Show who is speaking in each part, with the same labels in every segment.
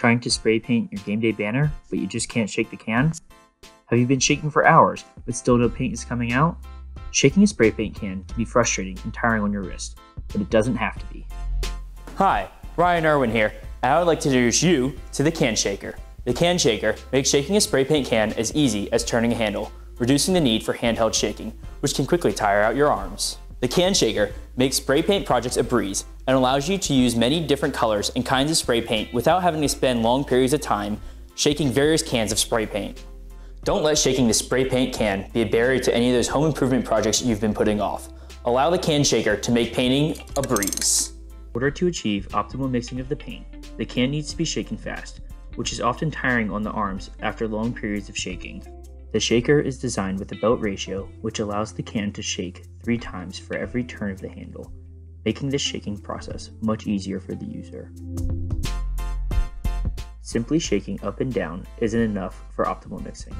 Speaker 1: Trying to spray paint your game day banner, but you just can't shake the can? Have you been shaking for hours, but still no paint is coming out? Shaking a spray paint can can be frustrating and tiring on your wrist, but it doesn't have to be.
Speaker 2: Hi, Ryan Irwin here, I would like to introduce you to the Can Shaker. The Can Shaker makes shaking a spray paint can as easy as turning a handle, reducing the need for handheld shaking, which can quickly tire out your arms. The Can Shaker makes spray paint projects a breeze and allows you to use many different colors and kinds of spray paint without having to spend long periods of time shaking various cans of spray paint. Don't let shaking the spray paint can be a barrier to any of those home improvement projects you've been putting off. Allow the Can Shaker to make painting a breeze.
Speaker 1: In order to achieve optimal mixing of the paint, the can needs to be shaken fast, which is often tiring on the arms after long periods of shaking. The shaker is designed with a belt ratio which allows the can to shake three times for every turn of the handle, making this shaking process much easier for the user. Simply shaking up and down isn't enough for optimal mixing.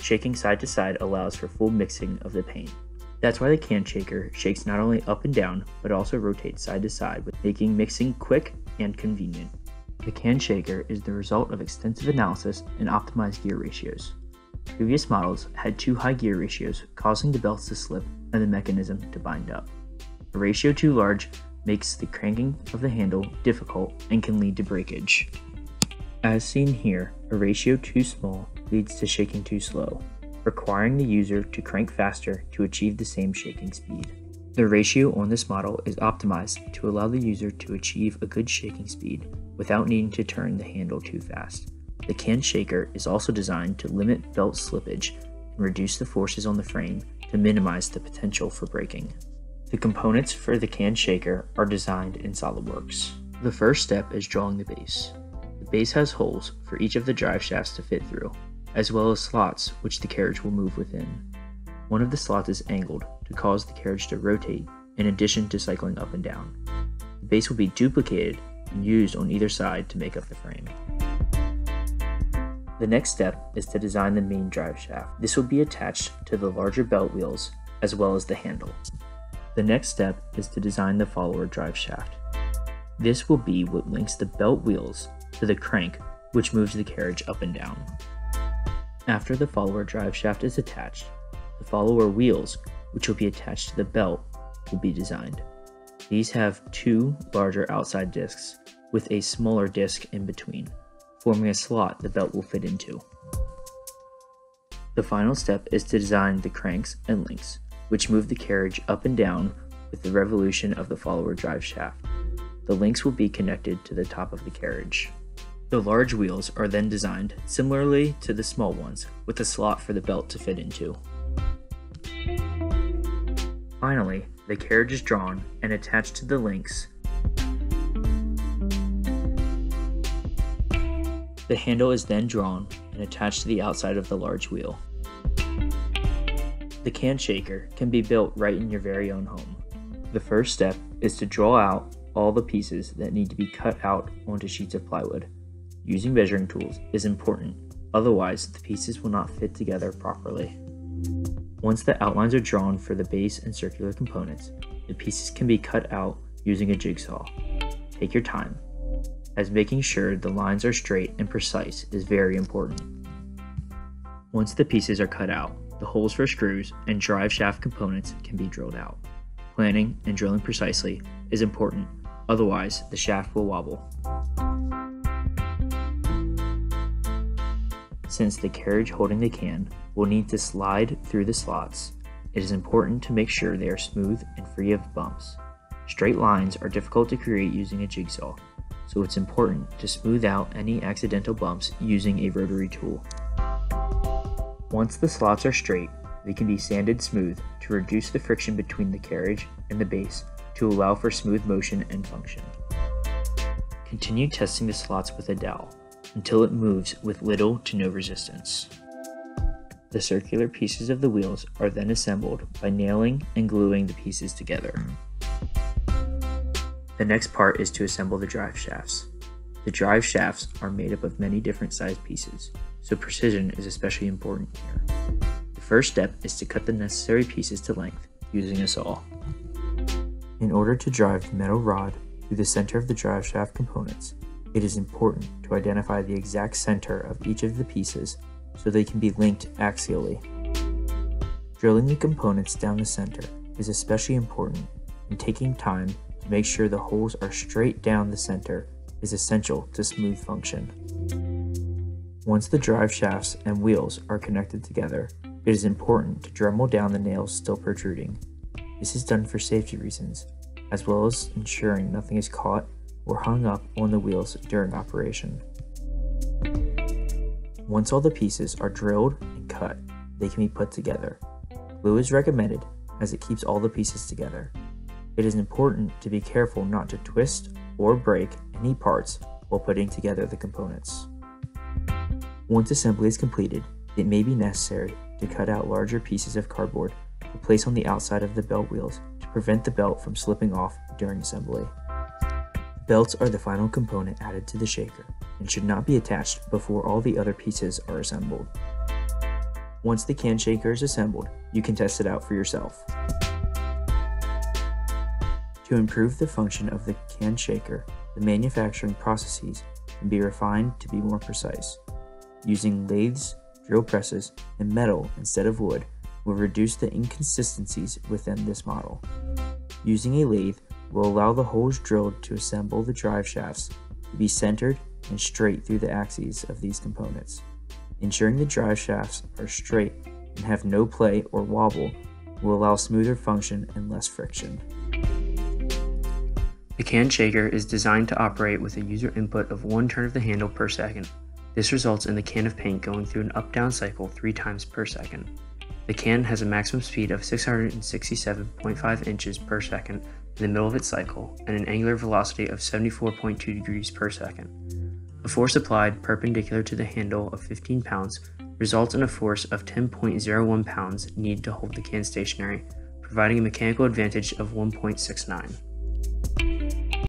Speaker 1: Shaking side to side allows for full mixing of the paint. That's why the can shaker shakes not only up and down, but also rotates side to side, making mixing quick and convenient. The can shaker is the result of extensive analysis and optimized gear ratios. Previous models had too high gear ratios, causing the belts to slip and the mechanism to bind up. A ratio too large makes the cranking of the handle difficult and can lead to breakage. As seen here, a ratio too small leads to shaking too slow, requiring the user to crank faster to achieve the same shaking speed. The ratio on this model is optimized to allow the user to achieve a good shaking speed without needing to turn the handle too fast. The can shaker is also designed to limit belt slippage and reduce the forces on the frame to minimize the potential for breaking. The components for the can shaker are designed in SolidWorks. The first step is drawing the base. The base has holes for each of the drive shafts to fit through, as well as slots which the carriage will move within. One of the slots is angled to cause the carriage to rotate in addition to cycling up and down. The base will be duplicated and used on either side to make up the frame. The next step is to design the main drive shaft. This will be attached to the larger belt wheels as well as the handle. The next step is to design the follower drive shaft. This will be what links the belt wheels to the crank which moves the carriage up and down. After the follower drive shaft is attached, the follower wheels, which will be attached to the belt, will be designed. These have two larger outside discs with a smaller disc in between forming a slot the belt will fit into. The final step is to design the cranks and links, which move the carriage up and down with the revolution of the follower drive shaft. The links will be connected to the top of the carriage. The large wheels are then designed similarly to the small ones, with a slot for the belt to fit into. Finally, the carriage is drawn and attached to the links The handle is then drawn and attached to the outside of the large wheel. The can shaker can be built right in your very own home. The first step is to draw out all the pieces that need to be cut out onto sheets of plywood. Using measuring tools is important, otherwise the pieces will not fit together properly. Once the outlines are drawn for the base and circular components, the pieces can be cut out using a jigsaw. Take your time, as making sure the lines are straight and precise is very important. Once the pieces are cut out, the holes for screws and drive shaft components can be drilled out. Planning and drilling precisely is important, otherwise the shaft will wobble. Since the carriage holding the can will need to slide through the slots, it is important to make sure they are smooth and free of bumps. Straight lines are difficult to create using a jigsaw, so it's important to smooth out any accidental bumps using a rotary tool. Once the slots are straight, they can be sanded smooth to reduce the friction between the carriage and the base to allow for smooth motion and function. Continue testing the slots with a dowel until it moves with little to no resistance. The circular pieces of the wheels are then assembled by nailing and gluing the pieces together. The next part is to assemble the drive shafts. The drive shafts are made up of many different sized pieces, so precision is especially important here. The first step is to cut the necessary pieces to length using a saw. In order to drive the metal rod through the center of the drive shaft components, It is important to identify the exact center of each of the pieces so they can be linked axially. Drilling the components down the center is especially important and taking time to make sure the holes are straight down the center is essential to smooth function. Once the drive shafts and wheels are connected together, it is important to Dremel down the nails still protruding. This is done for safety reasons, as well as ensuring nothing is caught or hung up on the wheels during operation. Once all the pieces are drilled and cut, they can be put together. Glue is recommended as it keeps all the pieces together. It is important to be careful not to twist or break any parts while putting together the components. Once assembly is completed, it may be necessary to cut out larger pieces of cardboard to place on the outside of the belt wheels to prevent the belt from slipping off during assembly. Belts are the final component added to the shaker and should not be attached before all the other pieces are assembled. Once the can shaker is assembled, you can test it out for yourself. To improve the function of the can shaker, the manufacturing processes can be refined to be more precise. Using lathes, drill presses, and metal instead of wood will reduce the inconsistencies within this model. Using a lathe will allow the holes drilled to assemble the drive shafts to be centered and straight through the axes of these components. Ensuring the drive shafts are straight and have no play or wobble will allow smoother function and less friction. The can shaker is designed to operate with a user input of one turn of the handle per second. This results in the can of paint going through an up-down cycle three times per second. The can has a maximum speed of 667.5 inches per second in the middle of its cycle and an angular velocity of 74.2 degrees per second. A force applied perpendicular to the handle of 15 pounds results in a force of 10.01 pounds needed to hold the can stationary, providing a mechanical advantage of 1.69.